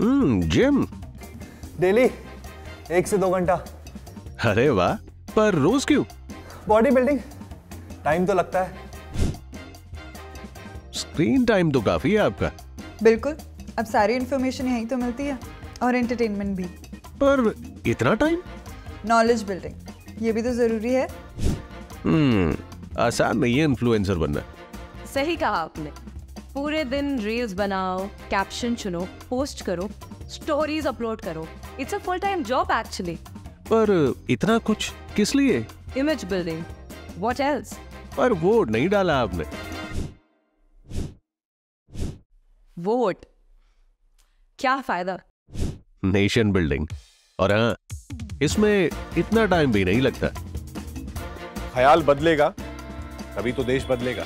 हम्म gym. Daily एक से दो घंटा। अरे वाह पर रोज क्यों? बॉडी बिल्डिंग टाइम तो लगता है। स्क्रीन टाइम तो काफ़ी है आपका। बिल्कुल अब सारी इन्फॉर्मेशन यहीं तो मिलती है और एंटरटेनमेंट भी। पर इतना टाइम नॉलेज बिल्डिंग ये भी तो ज़रूरी है। हम्म आसान नहीं है इन्फ्लुएंसर बनना। सही कहा आपने। पूरे दिन रील्स बनाओ कैप्शन चुनो पोस्ट करो स्टोरीज अपलोड करो। It's a full time job actually पर इतना कुछ किस लिए? इमेज बिल्डिंग व्हाट एल्स पर वोट नहीं डाला आपने। वोट क्या फ़ायदा? नेशन बिल्डिंग और हाँ इसमें इतना टाइम भी नहीं लगता। ख्याल बदलेगा तभी तो देश बदलेगा।